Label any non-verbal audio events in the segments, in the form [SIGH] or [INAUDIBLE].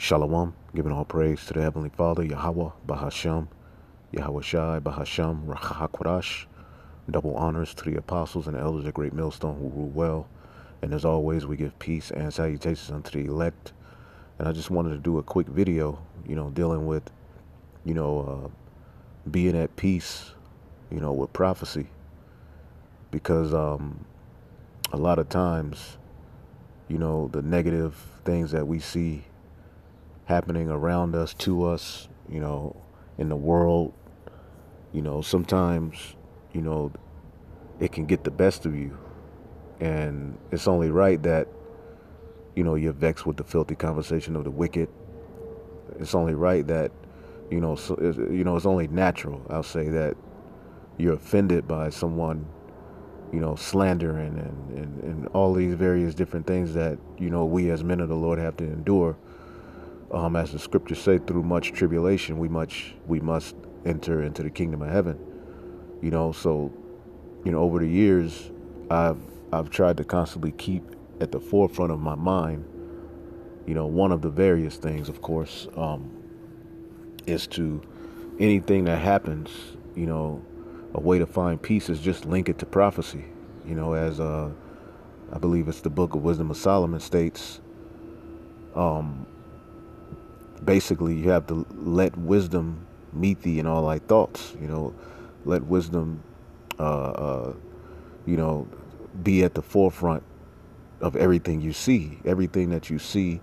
Shalom, giving all praise to the Heavenly Father, Yahweh, Bahasham, Yahweh Shai, Bahasham, Rachahakwadash. Double honors to the apostles and the elders of Great Millstone who rule well. And as always, we give peace and salutations unto the elect. And I just wanted to do a quick video, you know, dealing with, you know, uh, being at peace, you know, with prophecy. Because um, a lot of times, you know, the negative things that we see happening around us, to us, you know, in the world. You know, sometimes, you know, it can get the best of you. And it's only right that, you know, you're vexed with the filthy conversation of the wicked. It's only right that, you know, so, you know, it's only natural, I'll say, that you're offended by someone, you know, slandering and, and, and all these various different things that, you know, we as men of the Lord have to endure um, as the scriptures say, through much tribulation, we much we must enter into the kingdom of heaven. You know, so you know, over the years, I've I've tried to constantly keep at the forefront of my mind. You know, one of the various things, of course, um, is to anything that happens. You know, a way to find peace is just link it to prophecy. You know, as uh, I believe it's the Book of Wisdom of Solomon states. Um, basically you have to let wisdom meet thee in all thy thoughts you know? Let wisdom uh, uh, you know be at the forefront of everything you see. Everything that you see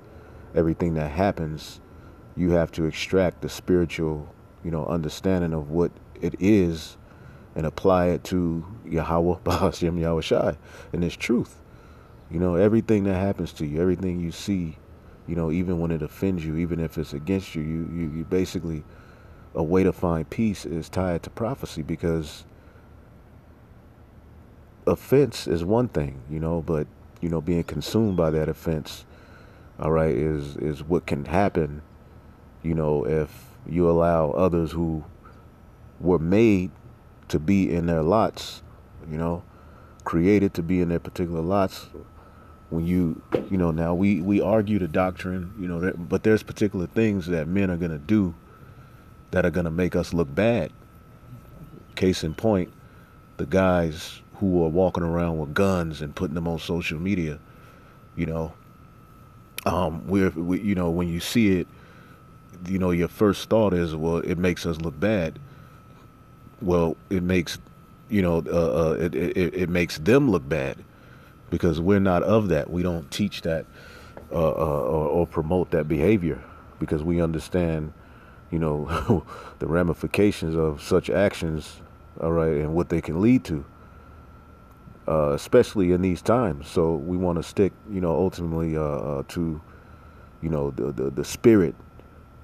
everything that happens you have to extract the spiritual you know understanding of what it is and apply it to Yahweh [LAUGHS] Bahashim Yahweh Shai and it's truth. You know everything that happens to you everything you see you know, even when it offends you, even if it's against you, you, you, you basically, a way to find peace is tied to prophecy because offense is one thing, you know, but, you know, being consumed by that offense, all right, is, is what can happen, you know, if you allow others who were made to be in their lots, you know, created to be in their particular lots, when you you know now we we argue the doctrine you know but there's particular things that men are going to do that are going to make us look bad. Case in point the guys who are walking around with guns and putting them on social media you know um we're we, you know when you see it you know your first thought is well it makes us look bad. Well it makes you know uh, uh, it, it it makes them look bad because we're not of that. We don't teach that uh, uh, or, or, promote that behavior because we understand, you know, [LAUGHS] the ramifications of such actions, all right, and what they can lead to, uh, especially in these times. So we want to stick, you know, ultimately uh, uh, to, you know, the, the, the spirit,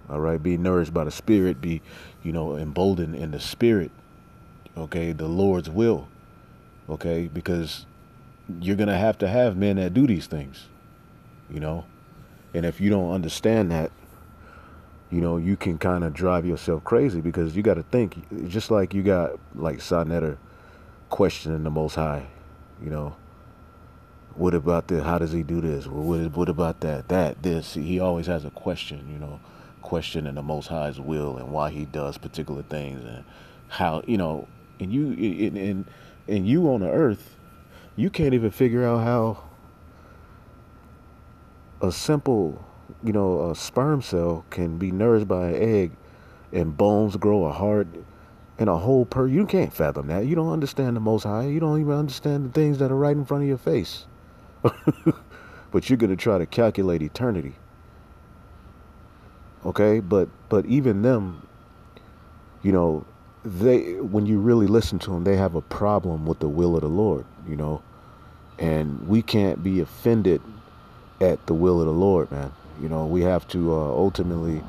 all right, be nourished by the spirit, be, you know, emboldened in the spirit, okay, the Lord's will, okay, because you're going to have to have men that do these things, you know? And if you don't understand that, you know, you can kind of drive yourself crazy because you got to think, just like you got like Sonetter questioning the Most High, you know, what about this? How does he do this? What, what about that? That, this. He always has a question, you know, questioning the Most High's will and why he does particular things and how, you know, and you, and, and you on the earth, you can't even figure out how a simple, you know, a sperm cell can be nourished by an egg and bones grow a heart and a whole per you can't fathom that. You don't understand the most high. You don't even understand the things that are right in front of your face. [LAUGHS] but you're going to try to calculate eternity. Okay? But but even them you know, they when you really listen to them, they have a problem with the will of the Lord, you know. And we can't be offended at the will of the Lord, man. You know, we have to uh, ultimately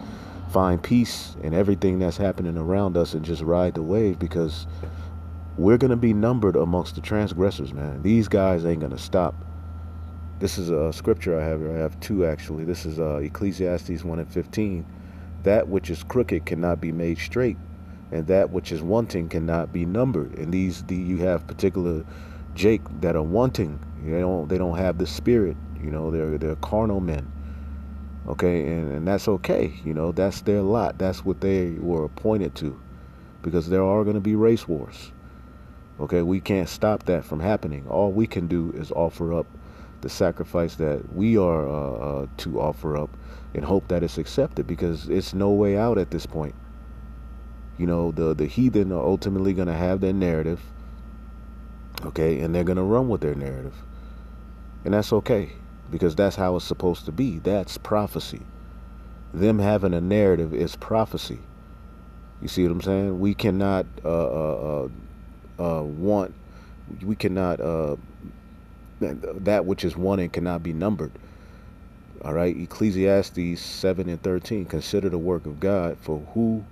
find peace in everything that's happening around us and just ride the wave because we're going to be numbered amongst the transgressors, man. These guys ain't going to stop. This is a scripture I have here. I have two actually. This is uh, Ecclesiastes 1 and 15. That which is crooked cannot be made straight and that which is wanting cannot be numbered. And these, the, you have particular Jake that are wanting. They don't, they don't have the spirit. You know, they're they're carnal men. Okay, and, and that's okay. You know, that's their lot. That's what they were appointed to. Because there are going to be race wars. Okay, we can't stop that from happening. All we can do is offer up the sacrifice that we are uh, uh, to offer up and hope that it's accepted because it's no way out at this point. You know, the, the heathen are ultimately going to have their narrative. Okay, and they're going to run with their narrative. And that's okay because that's how it's supposed to be. That's prophecy. Them having a narrative is prophecy. You see what I'm saying? We cannot uh, uh, uh, uh want, we cannot, uh, that which is wanted cannot be numbered. All right, Ecclesiastes 7 and 13. Consider the work of God, for who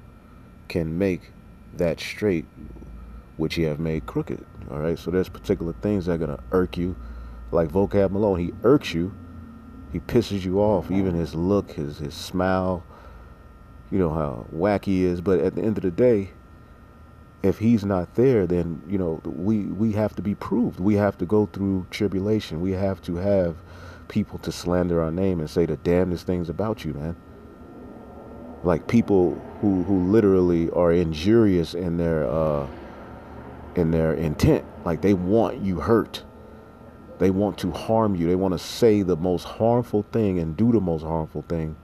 can make that straight which he have made crooked. All right, so there's particular things that are to irk you like vocab Malone. He irks you. He pisses you off. Even his look, his his smile. You know how wacky he is. But at the end of the day, if he's not there, then you know we we have to be proved. We have to go through tribulation. We have to have people to slander our name and say the damnedest things about you, man. Like people who who literally are injurious in their uh, in their intent. Like they want you hurt. They want to harm you. They want to say the most harmful thing and do the most harmful thing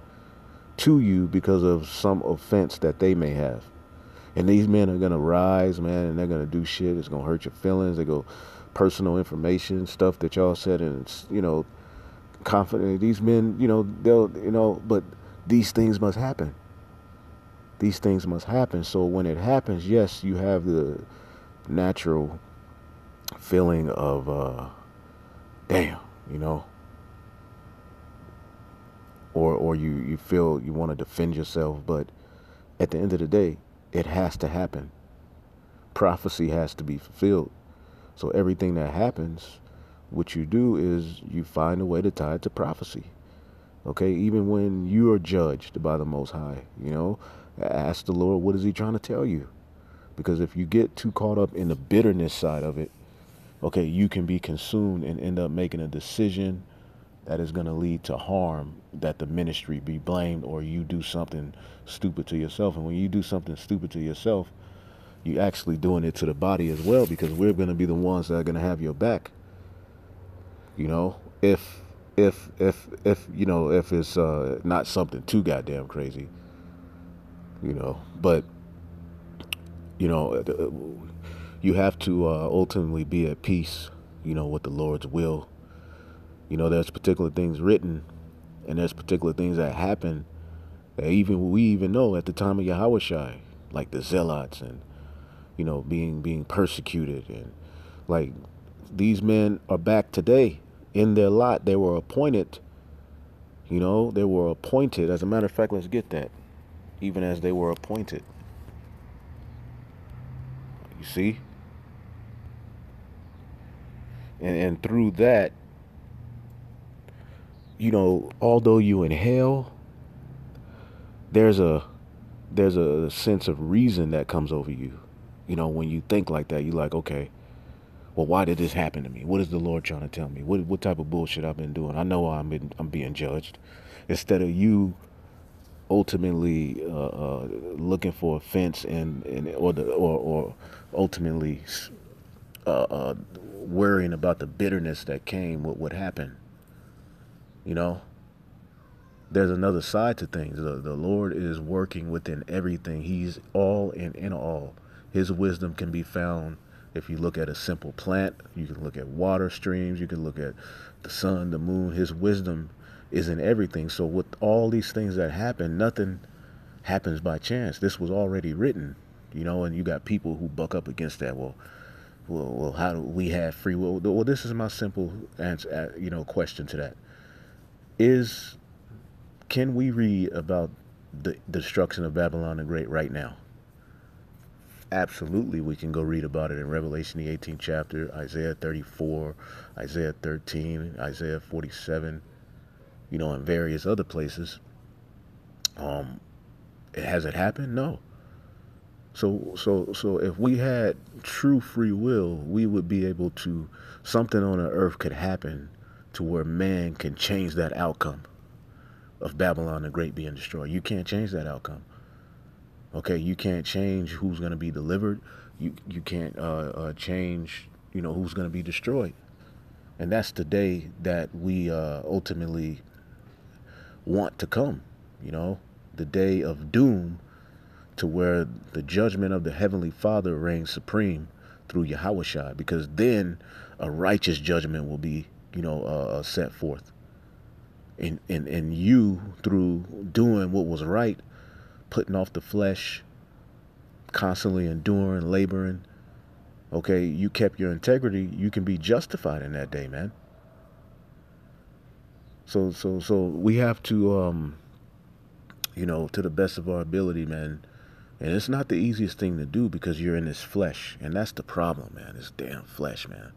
to you because of some offense that they may have. And these men are going to rise, man, and they're going to do shit. It's going to hurt your feelings. They go personal information, stuff that y'all said, and you know, confident. These men, you know, they'll, you know, but these things must happen. These things must happen. So when it happens, yes, you have the natural feeling of, uh, damn, you know. Or or you, you feel you want to defend yourself, but at the end of the day, it has to happen. Prophecy has to be fulfilled. So everything that happens, what you do is you find a way to tie it to prophecy. Okay, even when you are judged by the Most High, you know, ask the Lord, what is He trying to tell you? Because if you get too caught up in the bitterness side of it, okay, you can be consumed and end up making a decision that is going to lead to harm that the ministry be blamed or you do something stupid to yourself. And when you do something stupid to yourself, you actually doing it to the body as well because we're going to be the ones that are going to have your back. You know, if if if if you know if it's uh, not something too goddamn crazy, you know, but you know you have to uh, ultimately be at peace, you know, with the Lord's will. You know, there's particular things written, and there's particular things that happen that even we even know at the time of Yahushua, like the zealots and you know being being persecuted and like these men are back today in their lot. They were appointed. You know, they were appointed. As a matter of fact, let's get that. Even as they were appointed. See? And, and through that, you know, although you in hell, there's a there's a sense of reason that comes over you. You know, when you think like that, you're like, okay, well, why did this happen to me? What is the Lord trying to tell me? What what type of bullshit I've been doing? I know I'm been, I'm being judged. Instead of you ultimately uh, uh, looking for offense and, and or the or, or ultimately uh, uh, worrying about the bitterness that came with what happened. You know, there's another side to things. The, the Lord is working within everything. He's all and in all. His wisdom can be found if you look at a simple plant. You can look at water streams. You can look at the sun, the moon. His wisdom is in everything. So with all these things that happen, nothing happens by chance. This was already written, you know, and you got people who buck up against that. Well, well, well how do we have free will? Well, this is my simple answer, you know, question to that. Is can we read about the destruction of Babylon the Great right now? Absolutely, we can go read about it in Revelation, the 18th chapter, Isaiah 34, Isaiah 13, Isaiah 47, you know, in various other places. Um, has it happened? No. So so so if we had true free will, we would be able to something on the earth could happen to where man can change that outcome. of Babylon the Great being destroyed. You can't change that outcome. Okay, you can't change who's going to be delivered. You you can't uh, uh, change you know who's going to be destroyed, and that's the day that we uh, ultimately want to come. You know, the day of doom, to where the judgment of the heavenly Father reigns supreme through Yahweh because then a righteous judgment will be you know uh, uh, set forth. And, and, and you, through doing what was right, putting off the flesh, constantly enduring, laboring, okay, you kept your integrity, you can be justified in that day, man. So so so we have to um you know, to the best of our ability, man. And it's not the easiest thing to do because you're in this flesh. And that's the problem, man. This damn flesh, man.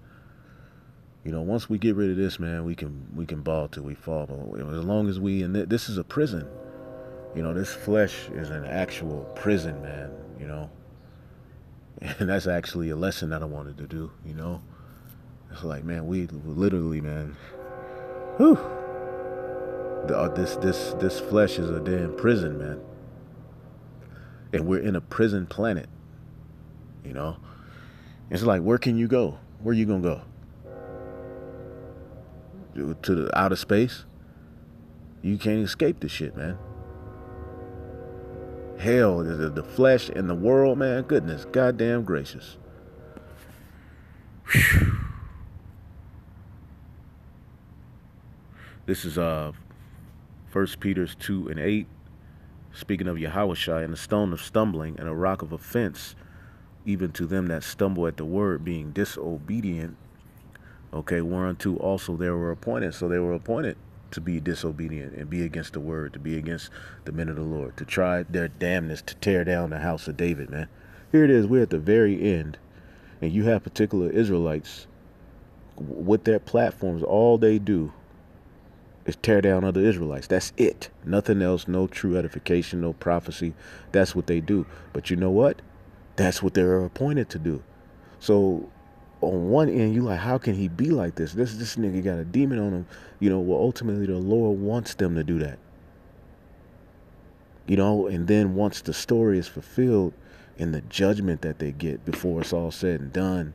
You know, once we get rid of this, man, we can we can ball till we fall. But as long as we and this is a prison. You know, this flesh is an actual prison, man. You know, [LAUGHS] and that's actually a lesson that I wanted to do. You know, it's like, man, we literally, man, whew, uh, this this this flesh is a damn prison, man, and we're in a prison planet. You know, it's like, where can you go? Where you gonna go? to the outer space, you can't escape this shit, man. Hell, the, the flesh and the world, man. Goodness, goddamn gracious. Whew. This is uh First Peter's two and eight, speaking of Yahushua and a stone of stumbling and a rock of offense, even to them that stumble at the word, being disobedient Okay, whereunto also they were appointed. So they were appointed to be disobedient and be against the word, to be against the men of the Lord, to try their damnness to tear down the house of David, man. Here it is, we're at the very end, and you have particular Israelites with their platforms, all they do is tear down other Israelites. That's it. Nothing else, no true edification, no prophecy. That's what they do. But you know what? That's what they're appointed to do. So on one end, you like, how can he be like this? This this nigga got a demon on him. You know, well, ultimately the Lord wants them to do that. You know, and then once the story is fulfilled and the judgment that they get before it's all said and done,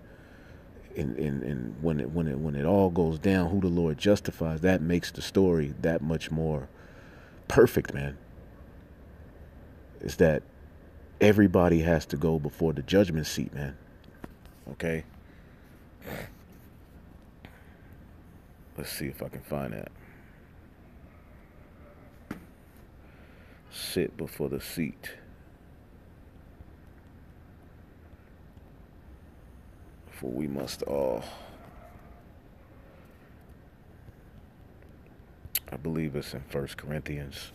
and, and, and when it when it when it all goes down, who the Lord justifies, that makes the story that much more perfect, man. Is that everybody has to go before the judgment seat, man. Okay? Let's see if I can find that. Sit before the seat. For we must all. I believe it's in First Corinthians.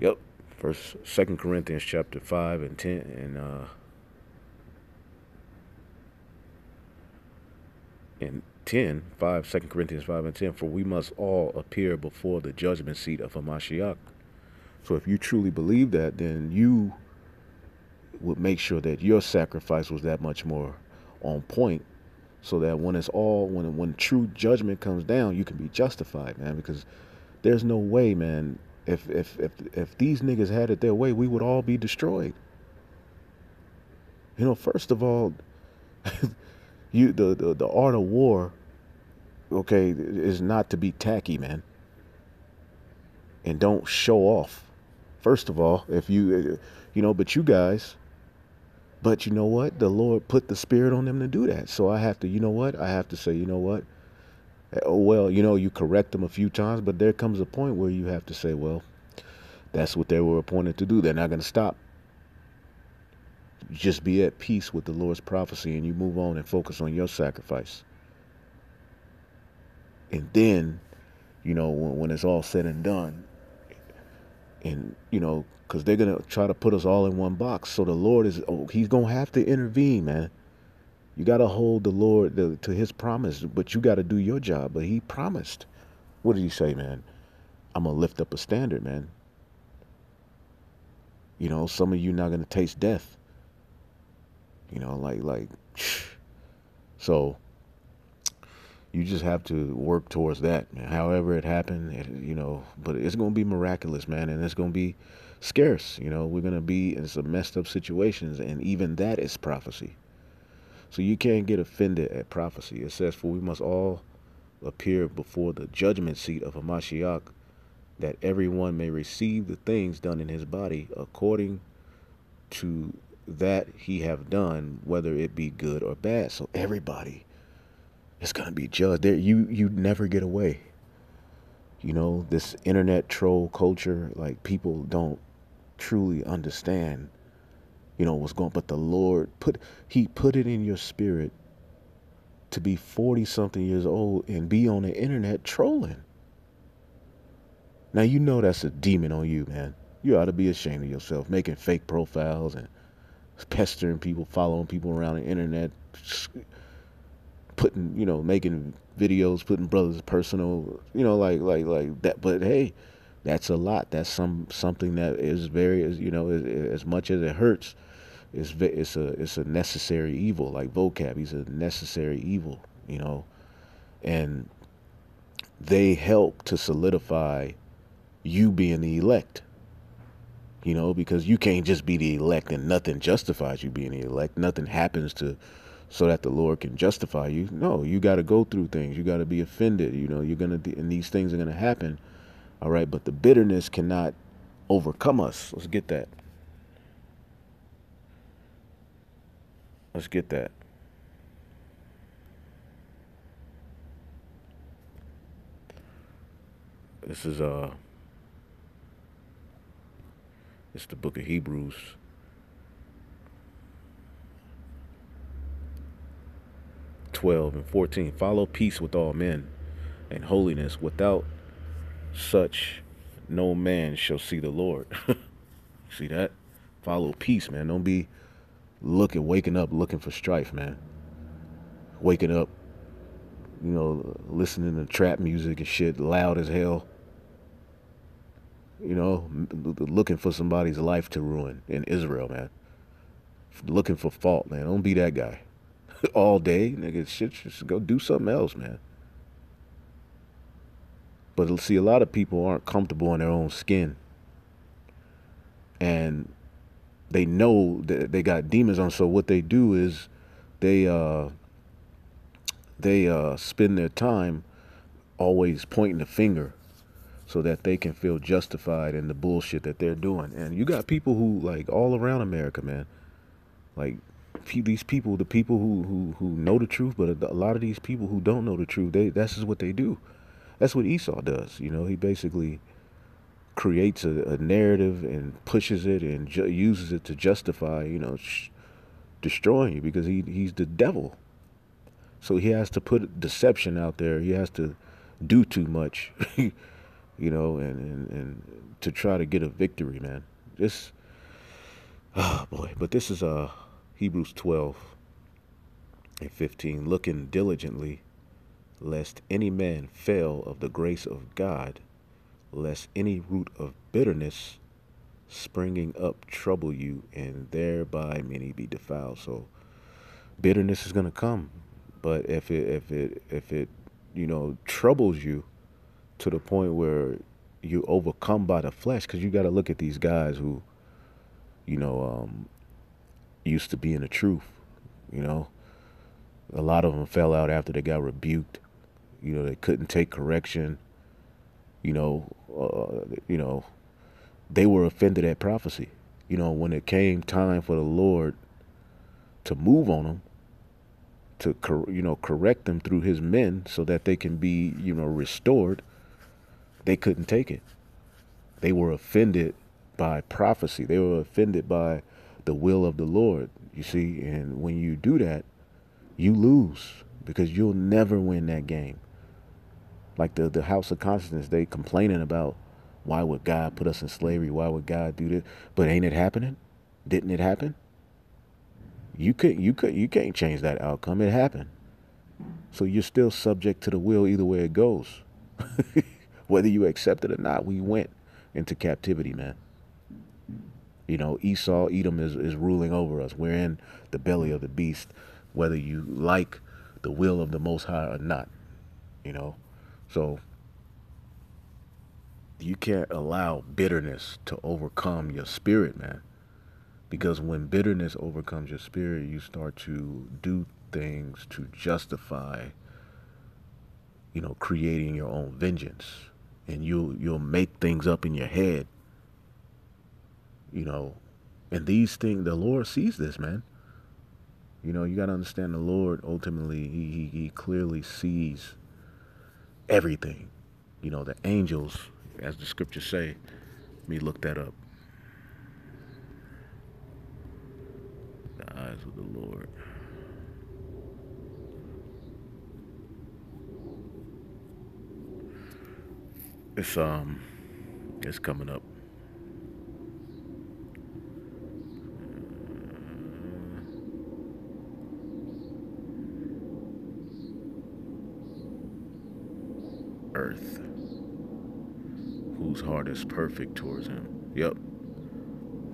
Yep, First, Second Corinthians chapter five and ten, and uh, and 10, 5, 2 Corinthians 5 and 10, for we must all appear before the judgment seat of Hamashiach. So if you truly believe that, then you would make sure that your sacrifice was that much more on point so that when it's all, when, when true judgment comes down, you can be justified, man, because there's no way, man, if, if, if, if these niggas had it their way, we would all be destroyed. You know, first of all, [LAUGHS] you the, the the art of war okay is not to be tacky man and don't show off first of all if you you know but you guys but you know what? The lord put the spirit on them to do that. So i have to you know what? I have to say you know what? Eh, oh well you know you correct them a few times but there comes a point where you have to say well that's what they were appointed to do. They're not going to stop. Just be at peace with the Lord's prophecy and you move on and focus on your sacrifice. And then, you know, when, when it's all said and done, and, you know, because they're going to try to put us all in one box. So the Lord is, oh, he's going to have to intervene, man. You got to hold the Lord to, to his promise, but you got to do your job. But he promised. What did he say, man? I'm going to lift up a standard, man. You know, some of you not going to taste death. You know, like like [SIGHS] so You just have to work towards that. Man. However it happened, it, you know, but it's going to be miraculous, man, and it's going to be scarce. You know, we're going to be in some messed up situations, and even that is prophecy. So you can't get offended at prophecy. It says, For we must all appear before the judgment seat of Hamashiach, that everyone may receive the things done in his body according to that he have done, whether it be good or bad. So everybody is going to be judged. There, you you never get away. You know this internet troll culture, like people don't truly understand. You know what's going, but the Lord put He put it in your spirit to be forty something years old and be on the internet trolling. Now you know that's a demon on you, man. You ought to be ashamed of yourself, making fake profiles and pestering people, following people around the internet, putting, you know, making videos, putting brothers personal, you know, like like like that. But hey, that's a lot. That's some something that is very, you know, as much as it hurts, it's it's a it's a necessary evil. Like vocab, he's a necessary evil, you know, and they help to solidify you being the elect you know, because you can't just be the elect and nothing justifies you being the elect. Nothing happens to so that the Lord can justify you. No, you got to go through things. You got to be offended. You know, you're going to, and these things are going to happen. All right. But the bitterness cannot overcome us. Let's get that. Let's get that. This is, uh, it's the book of Hebrews. Twelve and fourteen. Follow peace with all men and holiness. Without such no man shall see the Lord. [LAUGHS] see that? Follow peace, man. Don't be looking, waking up looking for strife, man. Waking up, you know, listening to trap music and shit loud as hell you know, looking for somebody's life to ruin in Israel, man. Looking for fault, man. Don't be that guy. [LAUGHS] All day, nigga, shit, just go do something else, man. But see, a lot of people aren't comfortable in their own skin. And they know that they got demons on, so what they do is they uh they uh spend their time always pointing the finger so that they can feel justified in the bullshit that they're doing. And you got people who like all around America, man. Like these people, the people who who who know the truth, but a, lot of these people who don't know the truth, they that's just what they do. That's what Esau does. You know, he basically creates a, a narrative and pushes it and ju- uses it to justify, you know, sh- destroying you because he he's the devil. So he has to put deception out there. He has to do too much. [LAUGHS] you know, and, and, and to try to get a victory, man. This, [SIGHS] oh boy. But this is uh, Hebrews 12 and 15. Looking diligently, lest any man fail of the grace of God, lest any root of bitterness springing up trouble you, and thereby many be defiled. So bitterness is going to come. But if it, if it, if it, you know, troubles you, to the point where you overcome by the flesh because you got to look at these guys who you know um, used to be in the truth you know a lot of them fell out after they got rebuked you know they couldn't take correction you know uh, you know they were offended at prophecy you know when it came time for the lord to move on them to you know correct them through his men so that they can be you know restored they couldn't take it. They were offended by prophecy. They were offended by the will of the Lord. You see, and when you do that, you lose because you'll never win that game. Like the the House of Consciousness, they complaining about why would God put us in slavery? Why would God do this? But ain't it happening? Didn't it happen? You could you could you can't change that outcome. It happened. So you're still subject to the will either way it goes. [LAUGHS] Whether you accept it or not, we went into captivity, man. You know, Esau, Edom is, is ruling over us. We're in the belly of the beast, whether you like the will of the Most High or not. you know. So you can't allow bitterness to overcome your spirit, man. Because when bitterness overcomes your spirit, you start to do things to justify, you know, creating your own vengeance. And you'll you'll make things up in your head. You know, and these things the Lord sees this, man. You know, you got to understand the Lord ultimately, he, he, he clearly sees everything. You know, the angels, as the scriptures say, let me look that up. The eyes of the Lord. It's um it's coming up. earth, whose heart is perfect towards him. Yep.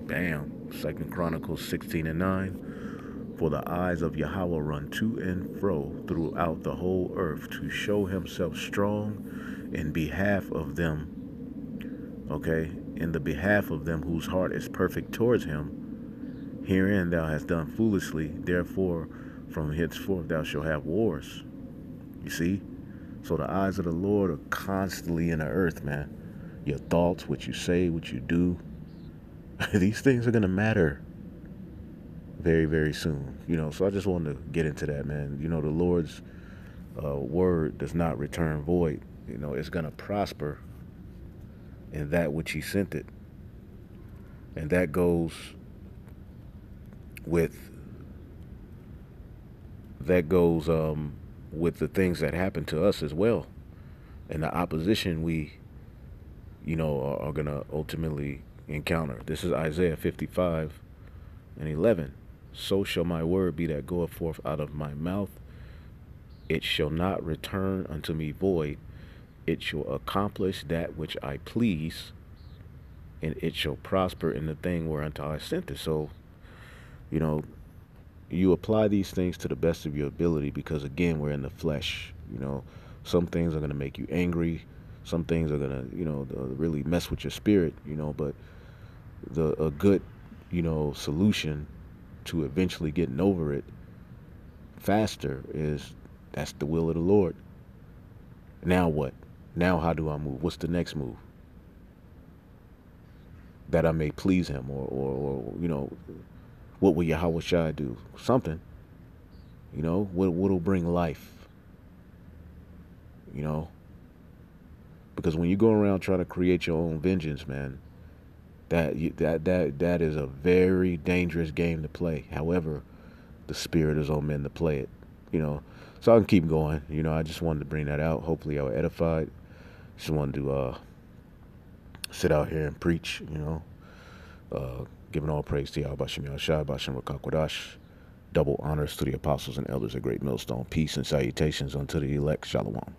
Bam. Second Chronicles 16 and 9. For the eyes of Yahweh run to and fro throughout the whole earth to show himself strong in behalf of them. Okay? In the behalf of them whose heart is perfect towards him. Herein thou hast done foolishly, therefore from henceforth thou shalt have wars. You see? So the eyes of the Lord are constantly in the earth, man. Your thoughts, what you say, what you do, [LAUGHS] these things are going to matter very, very soon. You know, so I just wanted to get into that, man. You know, the Lord's uh, word does not return void. You know, it's going to prosper in that which he sent it. And that goes with that goes um with the things that happen to us as well and the opposition we you know are, are going to ultimately encounter. This is isaiah 55 and 11 so shall my word be that goeth forth out of my mouth. It shall not return unto me void. It shall accomplish that which i please and it shall prosper in the thing whereunto i sent it. So you know you apply these things to the best of your ability because again we're in the flesh you know. Some things are going to make you angry some things are going to you know uh, really mess with your spirit you know but the a good you know solution to eventually getting over it faster is that's the will of the lord now what now how do i move what's the next move that i may please him or or, or you know what will Yahweh Shai do? Something. You know, what what'll bring life? You know? Because when you go around trying to create your own vengeance, man, that that that that is a very dangerous game to play. However, the spirit is on men to play it. You know, so I can keep going. You know, I just wanted to bring that out. Hopefully, I was edified. Just wanted to uh, sit out here and preach. You know, uh, Giving all praise to Yahweh Shem Yahshai, Bashem Rakakwadash. Double honors to the apostles and elders of Great Millstone. Peace and salutations unto the elect. Shalom.